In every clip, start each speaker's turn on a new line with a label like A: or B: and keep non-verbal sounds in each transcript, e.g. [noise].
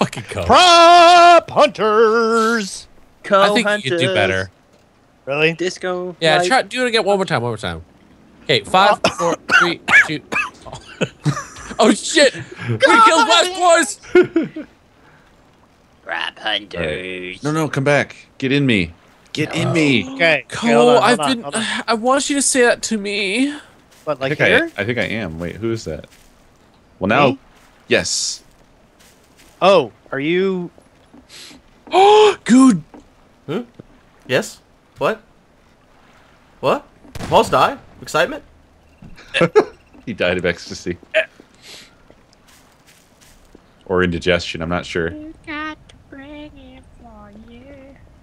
A: Fucking go.
B: Prop hunters.
A: I think you could do better.
B: Really?
C: Disco.
A: Yeah,
C: light.
A: try do it again one more time. One more time. Okay, five, [laughs] four, three, two. [laughs] Oh shit! We killed West Boys. [laughs]
C: Rap hunters.
D: No, no, come back. Get in me. Get in me.
B: Okay. okay,
A: Cole,
B: on, hold
A: I've
B: on,
A: been.
B: hold.
A: I want you to say that to me.
B: What, like
D: think I,
B: here?
D: I think I am. Wait, who is that? Well, now,
B: Me?
D: yes.
B: Oh, are you?
A: Oh, [gasps] good.
E: Yes? What? What? Almost died? Excitement? [laughs]
D: He died of ecstasy. Or indigestion, I'm not sure.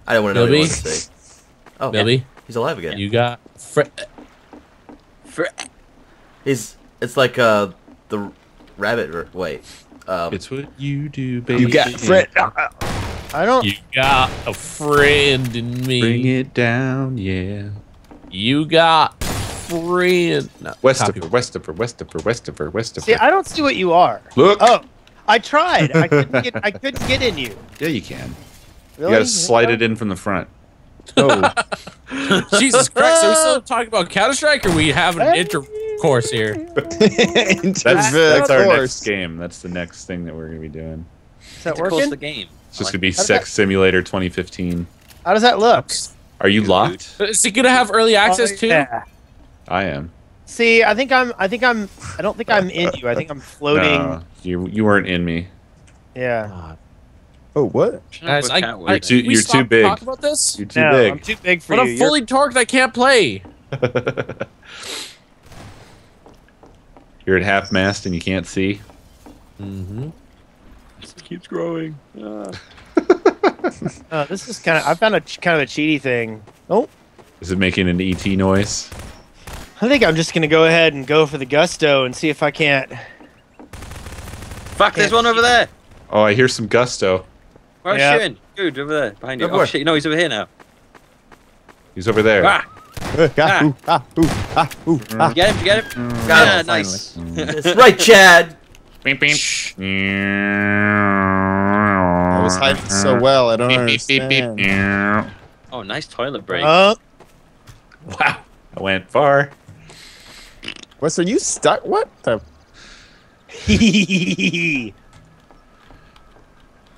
E: I don't want to know what he
A: Bilby?
E: wants to say. Oh,
A: Billy,
E: he's alive again.
A: you got. Fr-
C: Fr-
E: He's it's like uh the rabbit. Wait, um,
D: It's what you do, baby.
F: You got Fred.
B: I don't.
A: you got a friend in me.
D: Bring it down, yeah.
A: You got friend. No,
D: Westifer,
A: copy.
D: Westifer, Westifer, Westifer, Westifer.
B: See, I don't see what you are.
D: Look.
B: Oh, I tried. I couldn't get. I couldn't get in you. [laughs]
D: Yeah, you can.
B: Really?
D: You gotta slide it in from the front.
F: Oh, [laughs]
A: Jesus Christ! Are we still [laughs] talking about Counter Strike, or we have an intercourse here? [laughs] [laughs]
D: That's,
F: That's,
D: that's our next game. That's the next thing that we're gonna be doing.
B: Is that
C: to close
B: working?
C: the game.
D: It's just gonna be
B: How does
D: Sex Simulator 2015.
B: How does that look?
D: Are you locked?
A: Uh, is he gonna have early access
B: Oh,
A: too?
B: yeah.
D: I am.
B: See, I think I'm. I think I'm. I don't think I'm in you. I think I'm floating. [laughs]
D: No, you you weren't in me.
B: Yeah.
F: oh, what?
A: Guys, I,
C: Can't
A: I,
C: work.
D: too- you're too
A: stopped
D: big.
A: Talk about this.
D: You're too
B: no,
D: big.
B: I'm too big for
A: But
B: you.
A: I'm fully torqued. I can't play.
D: You're at half mast and you can't see.
A: Mm-hmm.
C: keeps growing.
B: You're, [laughs] uh, this is kind of. I found a kind of a cheaty thing. Oh,
D: Is it making an ET noise?
B: I think I'm just gonna go ahead and go for the gusto and see if I can't.
C: Fuck, there's one over there.
D: Oh, I hear some gusto.
C: Where are
B: Yeah.
C: you shooting? Dude, over there, behind you.
E: Over
C: Oh shit, no, he's over here now.
D: He's over there.
C: Ah,
F: Ah, ooh, ah, ooh, ah, ooh, ah.
C: you get him, you get him?
E: Got
C: Yeah,
E: him, [laughs]
C: nice.
E: Right, Chad.
D: Beep, beep.
F: I was hiding so well. I don't
D: Beep, beep, beep, beep.
F: understand.
C: Oh, nice toilet break.
B: Oh,
D: Wow. I went far.
F: Wes, are you stuck? What the? [laughs]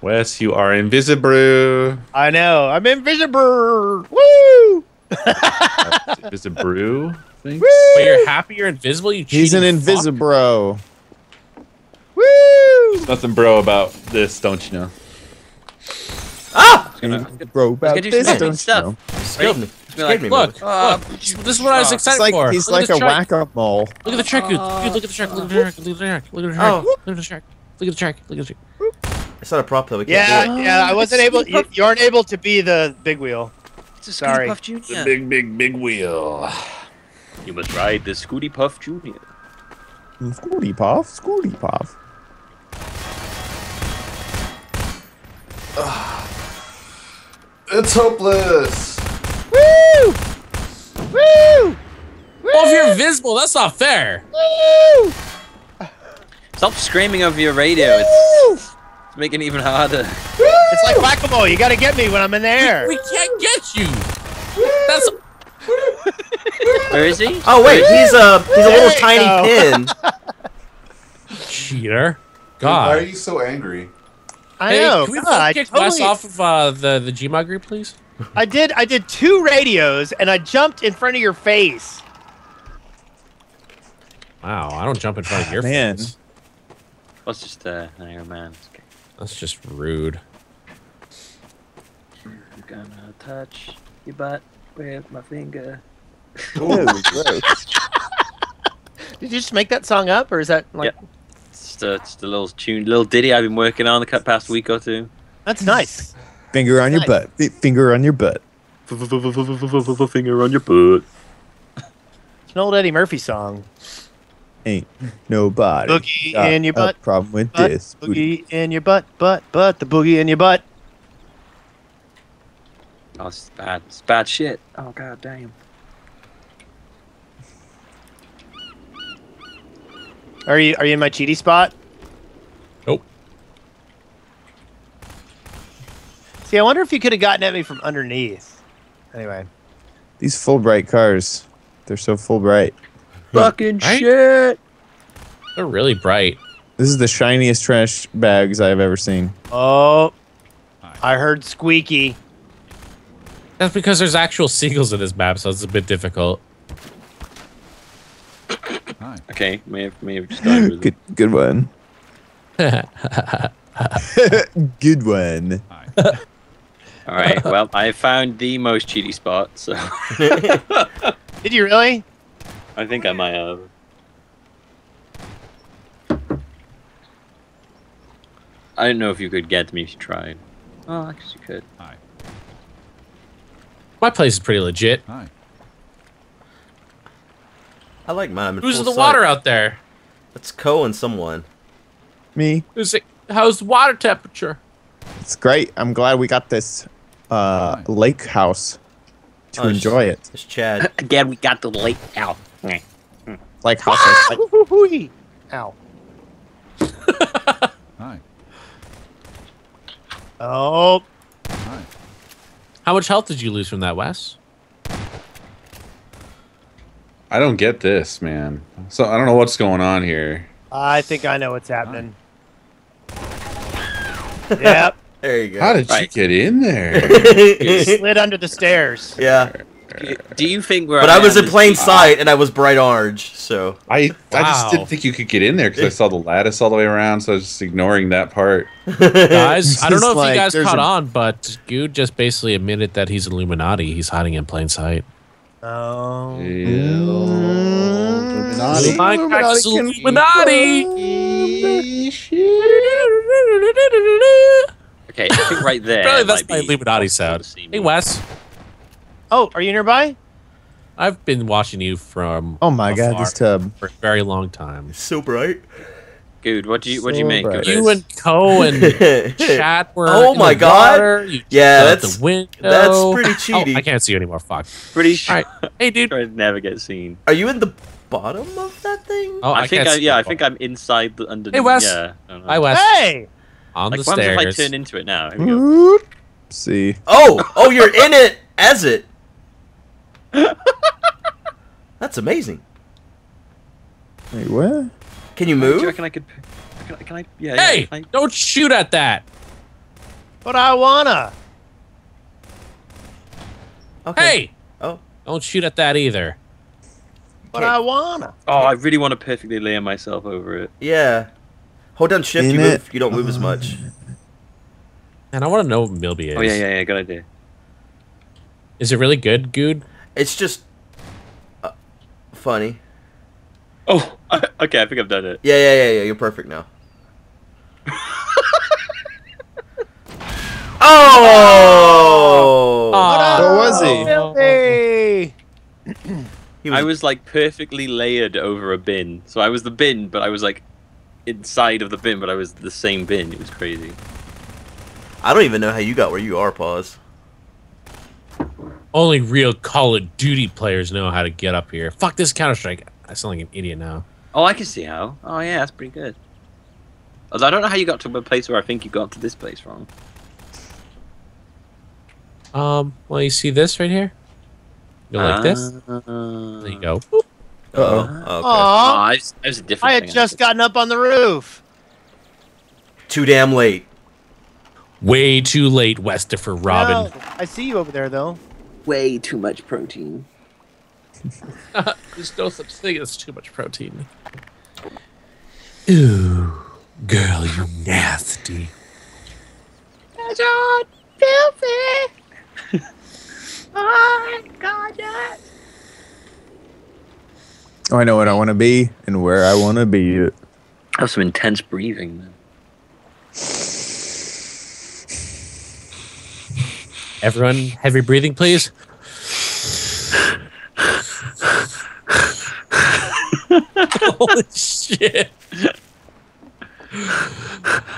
D: Wes, you are invisible.
B: I know. I'm invisible. Woo! [laughs]
D: Invisible. Thanks.
A: But you're happy you're invisible. You
F: He's an
A: cheating fuck?
F: invisibro.
B: Woo!
D: Nothing bro about this, don't you know?
E: Ah!
F: Bro, about
C: gonna do
F: this,
C: some
F: don't you know?
E: Me.
C: Like,
E: me.
A: Look,
C: Ah,
A: look. This is what I was
C: ah.
A: excited
F: It's like
A: for.
F: he's
A: Look
F: like a
A: track.
F: whack-a-mole.
A: Look at the track, dude. Dude, look at the track. Look at the track. Look at the track. Look at the track.
E: Oh.
A: Look at the track. Look at the track. Look at the track.
E: It's not a prop though. We can't
B: Yeah,
E: do it.
B: yeah. I wasn't able. You, you aren't able to be the big wheel.
C: It's a
B: Sorry.
C: Scooty Puff Junior.
D: big, big, big wheel.
C: You must ride the Scooty Puff Junior.
F: Scooty puff, scooty puff. Ah.
D: It's hopeless.
B: Woo! Woo!
A: Well, if you're invisible, that's not fair.
B: Woo!
C: Stop screaming over your radio. It's, it's making it even harder.
B: It's like whack-a-mole. You gotta get me when I'm in the air.
A: We can't get you. Woo! That's [laughs]
C: Where is he?
E: Oh wait, he's a he's a little tiny
B: go.
E: pin. [laughs]
A: cheater. God.
D: Why are you so angry?
B: I
A: Hey,
B: know.
A: can we
B: God, I,
A: kick Wes off of uh, the the Gmod group, please?
B: I did. I did two radios, and I jumped in front of your face.
A: Wow, I don't jump in front of your
F: Man.
A: face.
C: Let's just uh, Iron Man. Okay.
A: That's just rude.
C: I'm gonna touch your butt with my finger.
F: Ew, gross. [laughs]
B: Did you just make that song up, or is that like?
C: It's just a, just a little tune, little ditty I've been working on the cut past week or two.
B: That's nice.
F: Finger on your
B: Nice.
F: butt. Finger on your butt.
C: Finger on your butt.
B: It's an old Eddie Murphy song.
F: Ain't nobody.
B: Boogie in your butt.
F: Problem with
B: butt
F: this. Booty.
B: boogie in your butt, butt, butt. The boogie in your butt.
C: Oh, it's bad. It's bad shit. Oh god damn.
B: Are you are you in my cheaty spot?
A: Nope.
B: See, I wonder if you could have gotten at me from underneath. Anyway.
F: These Fulbright cars, they're so Fulbright.
C: Fucking
A: Right?
C: shit.
A: They're really bright.
F: This is the shiniest trash bags I've ever seen.
B: Oh, I heard squeaky.
A: That's because there's actual seagulls in this map, so it's a bit difficult.
C: Okay, may have, may have just gone with [laughs]
F: Good, good one. [laughs] good one.
C: All right. Well, I found the most cheaty spot, so [laughs]
B: Did you really?
C: I think I might have. I don't know if you could get me if you tried. Oh, I guess you could.
A: My place is pretty legit. Hi.
E: I like mine. I'm in
A: Who's the
E: sight.
A: water out there?
E: It's Coe and someone.
F: Me,
A: Who's it? How's the water temperature?
F: it's great. I'm glad we got this uh, lake house to
E: Oh, sh-
F: enjoy it.
E: It's Chad. [laughs]
C: Again, we got the lake out.
F: Like house. like-
B: Hoo-hoo-hoo-hoo. Ow. [laughs] Oh,
A: How much health did you lose from that, Wes?
D: I don't get this, man. So I don't know what's going on here.
B: I think I know what's happening. [laughs] yep.
E: There you go.
D: How did
C: Right.
D: you get in there? [laughs]
B: Slid under the stairs.
E: yeah,
C: Do you think we're?
E: but I was in plain sight and I was bright orange, so
D: I I just didn't think you could get in there because I saw the lattice all the way around, so I was just ignoring that part. [laughs]
A: Guys, I don't know if
F: like
A: you guys caught
F: a-
A: on, but Guude just basically admitted that he's Illuminati. He's hiding in plain sight.
B: Oh.
F: Illuminati.
A: Minecraft's
F: Illuminati
C: Okay, I think right [laughs] there.
A: Probably that's my Illuminati sound. Hey. Wes.
B: Oh, are you nearby?
A: I've been watching you from
F: Oh my god, this tub.
A: for a very long time.
E: so bright.
C: Good. What do you What do you
F: So
C: make of this?
A: You and Coe and [laughs] chat were.
E: Oh
A: in
E: my
A: the
E: God.
A: water,
E: Yeah,
A: jumped
E: that's-
A: the window.
E: that's pretty
A: Oh. I can't see you anymore. Fuck.
C: pretty sure.
A: All right. Hey, dude.
C: I'd never get seen.
E: Are you in the bottom of that thing?
A: Oh,
C: I, think I, yeah, I think I'm inside the under.
A: Hey, Wes.
C: Yeah. I don't know.
A: Hi, Wes.
B: Hey!
A: On
C: Like,
A: the
C: what happens if I turn into it now? Here we
F: See.
E: Oh, oh, you're in it as it. That's amazing.
F: Wait, what?
E: Can you move?
C: Do you
E: move?
C: reckon I could? Can I? Can I yeah. yeah,
A: Hey,
C: can I-
A: don't shoot at that.
B: But I wanna.
E: Okay.
A: Hey,
E: Oh,
A: don't shoot at that either.
B: But I wanna.
C: oh, I really want to perfectly layer myself over it.
E: yeah. Hold down shift.
F: In
E: You
F: it.
E: move. You don't move as oh. much.
A: And I want to know what Millbee is.
C: Oh yeah, yeah, yeah. Good idea.
A: Is it really good, Good?
E: It's just uh, funny.
C: Oh, [laughs] okay. I think I've done it.
E: Yeah, yeah, yeah, yeah. You're perfect now. [laughs] oh!
F: Where was he?
B: Hey! [clears throat]
E: He
C: I was like perfectly layered over a bin. So I was the bin, but I was like inside of the bin, but I was the same bin. It was crazy.
E: I don't even know how you got where you are, pause.
A: Only real Call of Duty players know how to get up here. Fuck this Counter Strike. I sound like an idiot now.
C: Oh, I can see how. Oh yeah, that's pretty good. Although I don't know how you got to a place where I think you got to this place from.
A: Um, well, you see this right here? You go like this.
C: Uh,
A: There you go.
F: Uh-oh.
E: Oh, okay.
C: Oh,
B: Aw,
C: I was, I was a different
B: I had
C: thing.
B: just gotten up on the roof.
E: Too damn late.
A: Way too late, Westifer Robin.
B: No, I see you over there, though.
C: Way too much protein. [laughs]
A: There's no such thing as too much protein. Ooh, girl, you nasty. [laughs]
F: Oh, I know what I want to be and where I want to be.
C: Have some intense breathing. Man.
A: Everyone, heavy breathing, please. [laughs] Holy shit.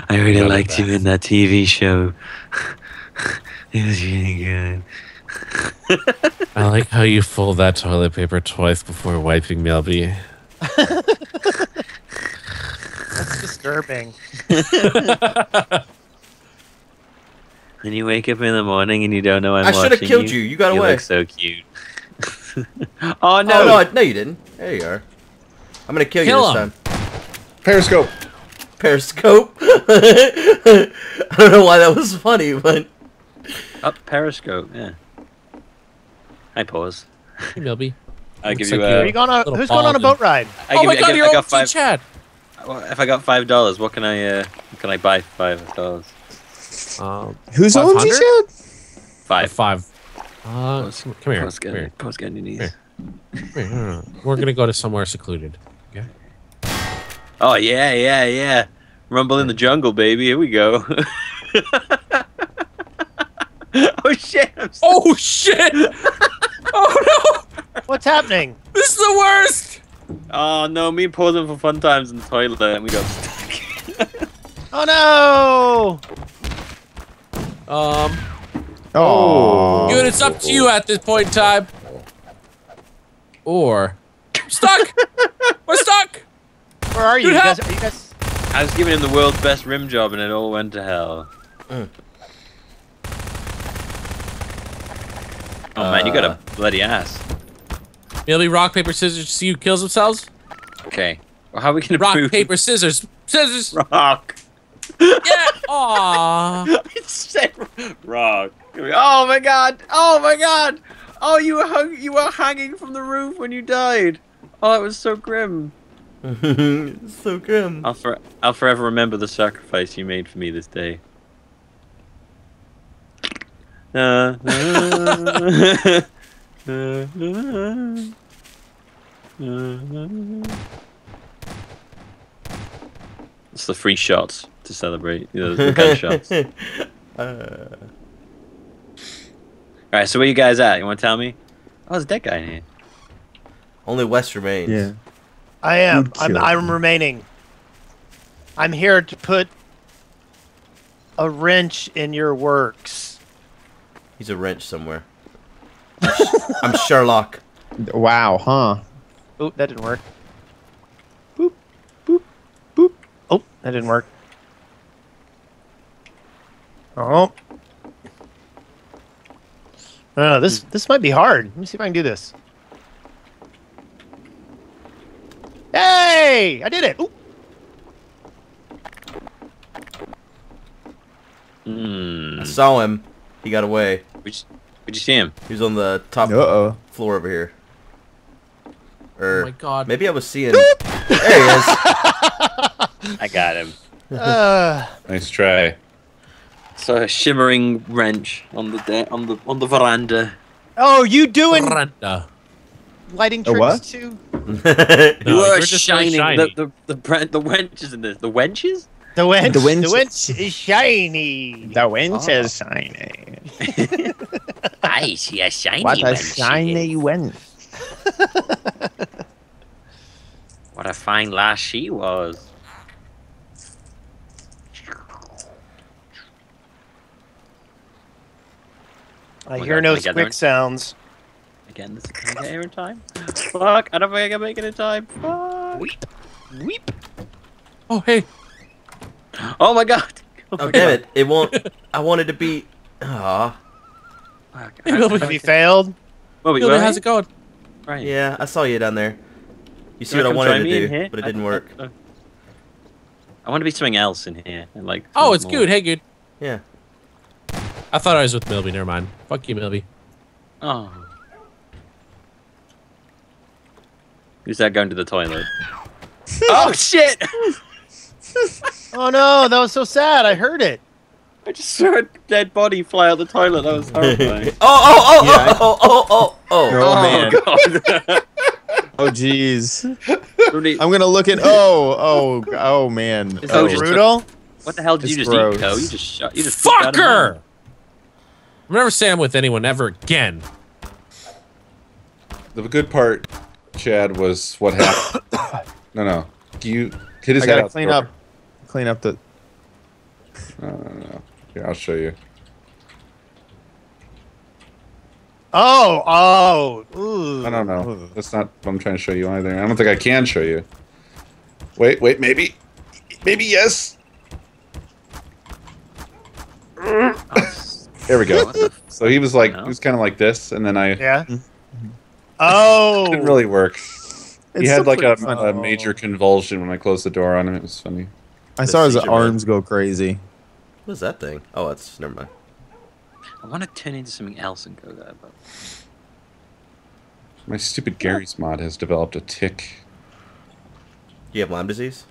C: I really
A: None
C: liked you in that TV show. [laughs] it was really good.
A: I like how you fold that toilet paper twice before wiping Millbee. [laughs]
B: That's disturbing.
C: And you wake up in the morning and you don't know I'm
E: I should have killed you. You got
C: You
E: away.
C: look so cute. [laughs] oh no!
E: Oh no, I- no, you didn't. There you are. I'm gonna kill,
A: Kill
E: you
A: him.
E: this time.
D: Periscope.
E: Periscope. [laughs] I don't know why that was funny, but
C: Up Periscope. Yeah. I pause.
A: Hey, Millbee. [laughs]
C: I
A: Looks
C: give
A: like
C: you.
A: you're-
B: Are
C: Uh,
B: you going on? Who's going on a boat ride?
C: I
A: oh my
C: you,
A: god,
C: I, give,
A: you're
C: I
A: old
C: got five,
A: Chad.
C: If I got five dollars, what can I? Uh, what can I buy five dollars?
A: Um,
F: Who's owns you
A: 500?
F: shit?
C: Five.
A: five. Uh,
C: Pause.
A: come here.
C: Pause,
A: Come
C: get,
A: here.
C: pause, get on your knees.
A: Here. Come here. No, no, no. We're gonna go to somewhere secluded. Okay.
C: Oh yeah, yeah, yeah. Rumble in the jungle, baby. Here we go. [laughs] oh shit!
A: Oh shit! [laughs] oh no!
B: What's happening?
A: This is the worst.
C: Oh no! Me and pausing for fun times in the toilet, and we got stuck.
B: Oh no!
A: Um,
F: Oh.
A: Dude, It's up to you at this point in time. Or stuck. [laughs] We're stuck.
B: Where are you?
A: Dude,
B: You guys, are you guys?
C: I was giving him the world's best rim job, and it all went to hell.
E: Mm.
C: Oh man, you got
E: Uh.
C: a bloody ass.
A: Millbee, rock paper scissors. See who kills themselves.
C: Okay. Well, how are we gonna
A: Rock
C: prove
A: paper scissors. Scissors. [laughs]
C: rock?
A: Yeah. Aww.
C: it said rock. Oh my god! Oh my god! Oh, you were hung- you were hanging from the roof when you died. Oh, it was so grim. [laughs]
E: so grim.
C: I'll for- I'll forever remember the sacrifice you made for me this day. Uh, [laughs] it's the free shots to celebrate. You know, the [laughs] gunshots.
E: uh,
C: All right, so where you guys at? You want to tell me? Oh, there's a dead guy in here.
E: only West remains.
F: Yeah.
B: I am. I'm. I'm remaining. I'm here to put a wrench in your works.
E: He's a wrench somewhere. I'm Sherlock.
F: Wow, huh?
B: Oh, that didn't work. Boop, boop, boop. Oh, that didn't work. Oh. No, no, this this might be hard. Let me see if I can do this. Hey! I did it! Ooh.
C: Hmm.
E: I saw him. He got away.
C: Where'd you, where'd you see him?
E: He was on the top
F: Uh-oh.
E: floor over here.
A: Oh
E: Or
A: my god.
E: maybe I was seeing. there he is. [laughs]
C: I got him. [laughs]
B: Uh,
D: Nice try.
C: So a shimmering wrench on the de- on the on the veranda.
B: oh, you doing
A: Brenda.
B: lighting
F: A
B: tricks
F: what?
B: too? [laughs]
A: No,
C: you
A: you're
C: are
A: really
C: shining
A: shiny.
C: the the the, bre- the wenches in this. The wenches?
B: The wench,
F: The
B: the
F: wench-
B: wench, is shiny.
F: The winch
B: Oh.
F: is ah. shiny. [laughs]
C: I see a shiny
F: What a shiny winch.
C: What a fine lass she was.
B: I
C: my
B: hear
C: God,
B: no
C: can I get there?
B: squick sounds.
C: Again, this can I get here in time? Fuck! I don't think I can make it in time. Fuck.
B: Weep, weep.
A: Oh hey. [gasps]
C: Oh my god!
E: Oh damn it! It won't. [laughs] I wanted to be. Ah.
C: Fuck.
A: Hey, Millbee.
B: Have you failed?
C: Well, wait,
A: Millbee,
C: where
A: how's it going?
C: Right.
E: Yeah, I saw you down there. You see
C: You
E: what I wanted to do, but it didn't work.
C: I, I want to be something else in here, and like.
A: Oh, it's
C: more.
A: good. Hey, good.
E: Yeah.
A: I thought I was with Millbee. Never mind. Fuck you, Millbee.
C: Oh. Who's that going to the toilet? [laughs] oh shit! [laughs]
B: Oh no, that was so sad. I heard it.
C: I just saw a dead body fly out the toilet. That was horrifying. [laughs]
E: Oh oh oh
F: Yeah.
E: oh oh oh oh oh.
F: Oh, oh man.
C: God.
F: Oh, oh
C: jeez.
F: I'm gonna look at. Oh, oh, oh man.
C: Is Oh,
F: Oh.
B: brutal.
C: what the hell did
F: It's
C: you just
F: gross.
C: eat, Coe? You just shot. You just pooped out of
A: Fucker!
C: Mouth.
A: I'm never saying I'm with anyone ever again.
D: The good part, Chad, was what happened. [coughs] no, no. You hit his
F: I
D: head
F: gotta clean up. Clean up the.
D: No, no, no. Here, I'll show you.
B: Oh, oh. Ooh.
D: I don't know. That's not what I'm trying to show you either. I don't think I can show you. Wait, wait, maybe. Maybe yes. [laughs] There we go.
C: What the f-
D: So he was like,
C: No.
D: he was kind of like this, and then I
B: Yeah. Oh.
D: it didn't really work. He
F: It's
D: had
F: still
D: like a, a major convulsion when I closed the door on him. It was funny.
F: I saw his
E: seizure mode.
F: arms go crazy.
E: What's that thing? Oh, that's never mind.
C: I want to turn into something else and go there, but
D: My stupid Garry's mod has developed a tick.
E: You have Lyme disease?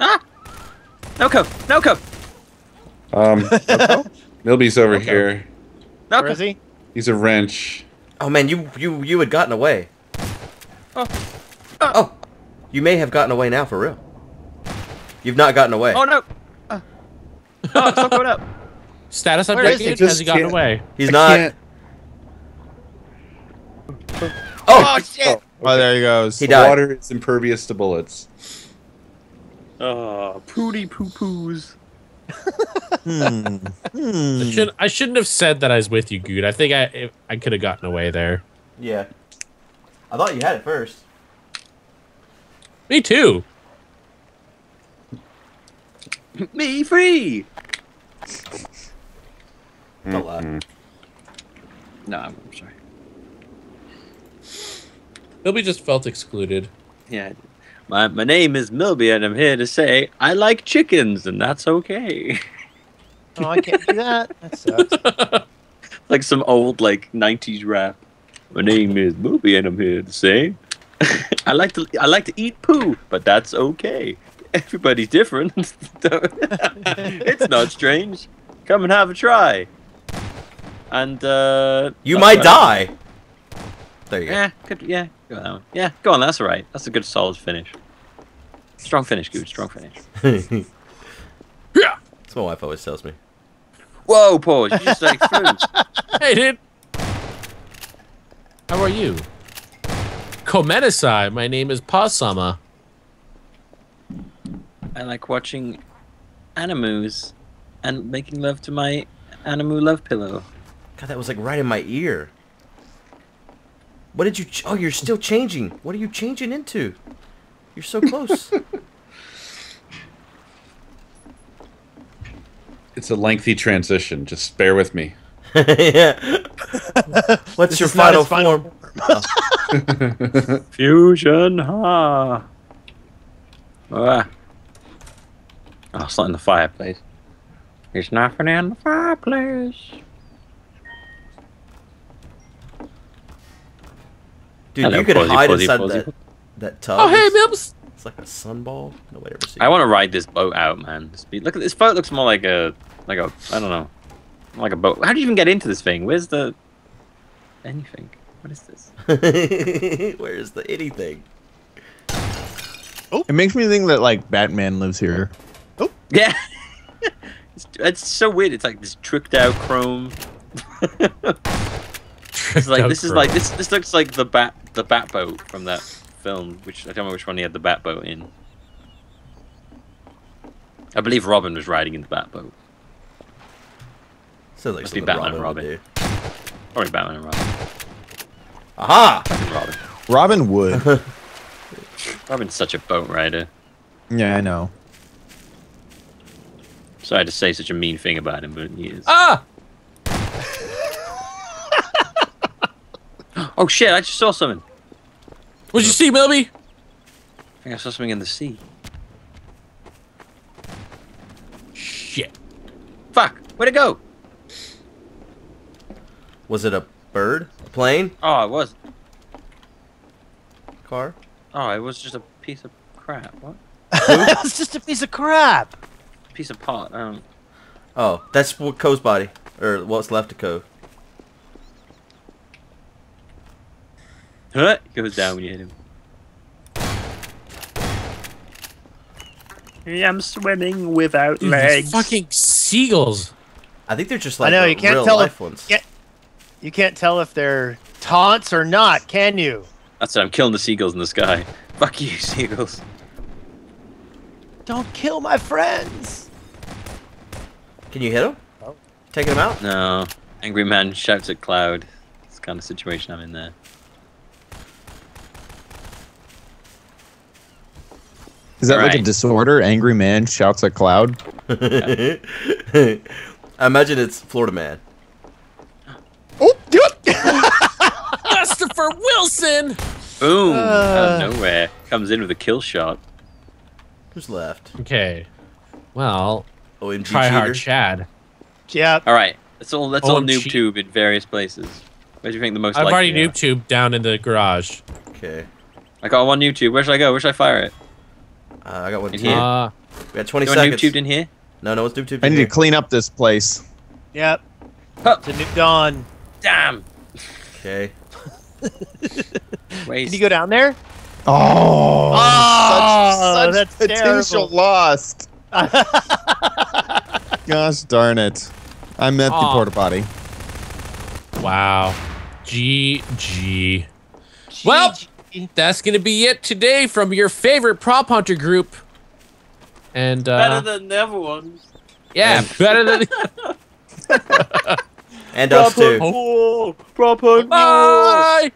C: ah, no co, no co,
D: Um, [laughs] Millbee's over
F: Okay.
D: here.
C: no
B: Where
C: co.
B: is he?
D: He's a wrench.
E: Oh man, you you you had gotten away.
C: Oh.
E: Oh, you may have gotten away now for real. You've not gotten away.
C: Oh no. Uh. Oh, it's not going up. [laughs]
A: Status update.
B: he?
A: Has he gotten
D: can't-
A: away?
E: He's
D: I
E: not.
D: can't-
E: Oh,
C: Oh shit.
F: Oh, there he goes.
E: He
D: The
E: died.
D: water is impervious to bullets.
C: Oh, pooty poo poos.
F: Hmm.
A: I,
F: Hmm.
A: should, I shouldn't have said that I was with you, Guude. I think I I could have gotten away there.
E: yeah. I thought you had it first.
A: Me too.
C: Me free.
E: Don't lie.
D: Mhm.
C: No, I'm sorry.
A: Millbee just felt excluded.
C: Yeah. My, my name is Millbee, and I'm here to say I like chickens, and that's okay.
B: Oh, I can't do that. [laughs] That sucks.
C: like some old like '90s rap. My name is Millbee, and I'm here to say [laughs] I like to I like to eat poo, but that's okay. Everybody's different. [laughs] it's not strange. Come and have a try. And uh
E: You might
C: right.
E: die. There you go.
C: Yeah, good. Yeah, go on that one. Yeah, go on. That's all right. That's a good, solid finish. Strong finish, good. Strong finish. [laughs]
A: Yeah.
E: That's what my wife always tells me.
C: Whoa, pause. You just like through. [laughs]
A: Hey, dude. How are you? Komenisai. My name is Pasama.
C: I like watching animus and making love to my animu love pillow.
E: God, that was like right in my ear. What did you? Ch- oh, you're still changing. What are you changing into? You're so close. [laughs]
D: It's a lengthy transition. Just bear with me. [laughs]
E: yeah. [laughs] What's
B: This
E: your final
B: his final
E: form?
C: Fusion, ha. Ah. Oh, it's not in the fireplace. There's nothing in the fireplace.
E: Dude,
C: Hello,
E: you could
C: Posy,
E: hide
C: Posy,
E: inside
C: Posy.
E: that that tub.
A: Oh, hey,
E: It's-
A: Milbs.
E: It's like a sunball. Nobody ever seen.
C: I want to ride this boat out, man. This be- Look at this boat. Looks more like a, like a, I don't know, like a boat. How do you even get into this thing? Where's the anything? What is this? [laughs]
E: Where's the anything? Oh.
F: It makes me think that like Batman lives here. Oh.
C: Yeah, [laughs] it's, it's so weird. It's like this tricked out chrome. [laughs] It's like this is like this. This looks like the bat, the bat boat from that film. Which I don't know which one he had the bat boat in. I believe Robin was riding in the bat boat.
E: Sounds like
C: Must be Batman
E: Robin,
C: and
E: would
C: Robin.
E: do.
C: Or Batman and Robin.
E: Aha!
C: Fucking Robin.
F: Robin Wood. [laughs]
C: Robin's such a boat rider.
F: yeah, I know.
C: Sorry to say such a mean thing about him, but he is.
A: Ah!
C: Oh shit! I just saw something.
A: What'd you see, Millbee?
C: I think I saw something in the sea.
A: Shit.
C: Fuck! Where'd it go?
E: Was it a bird? A plane?
C: Oh, it was.
E: Car?
C: Oh, it was just a piece of crap. What?
B: That's [laughs] just a piece of crap.
C: Piece of pot. Um.
E: Oh, that's what Coe's body, or what's left of Co.
C: Huh? It goes down when you hit him. I'm swimming without
A: Dude, these fucking seagulls.
E: I think they're just like
B: I
E: know,
B: you can't
E: real
B: tell
E: life
B: if-
E: ones.
B: yeah. You can't tell if they're taunts or not, can you?
C: That's it. I'm killing the seagulls in the sky. [laughs] Fuck you, seagulls.
B: Don't kill my friends.
E: Can you hit them?
B: Oh.
E: Taking them out?
C: No. Angry man shouts at cloud. It's the kind of situation I'm in there.
F: Is that like a disorder? Angry man shouts at cloud. [laughs]
E: I imagine it's Florida Man.
F: Oh, do it! [laughs]
A: Christopher Wilson.
C: Boom! out
B: Uh.
C: of nowhere, comes in with a kill shot.
E: Who's left?
A: Okay. Well,
E: OMG
A: try
E: cheater.
A: hard, Chad.
B: Yeah.
C: All right, let's all let's all
A: OMG.
C: noob tube in various places. Where do you think the most?
A: I've
C: likely
A: already
C: are?
A: noob tube down in the garage.
E: Okay.
C: I got one noob tube. Where should I go? Where should I fire it?
E: Uh, I got one
C: In
E: too.
C: here?
A: Uh,
E: We had 20
C: You want
E: seconds.
C: tubed in here?
E: No, no, it's noob tubed
F: I
E: in
F: need to clean up this place.
B: Yep.
C: Huh.
B: To New Dawn.
C: Damn!
E: Okay. [laughs]
C: Waste.
B: Can you go down there?
F: Oh,
B: Oh,
F: such, such
B: that's
F: potential
B: terrible.
F: lost. [laughs] Gosh darn it. I'm at the
A: Aw.
F: porta potty.
A: wow. GG. Well,
B: GG.
A: That's gonna be it today from your favorite prop hunter group. And uh,
C: Better than the other ones.
A: yeah, [laughs] better than. [laughs]
E: And us too.
C: Proper, proper.
A: Bye.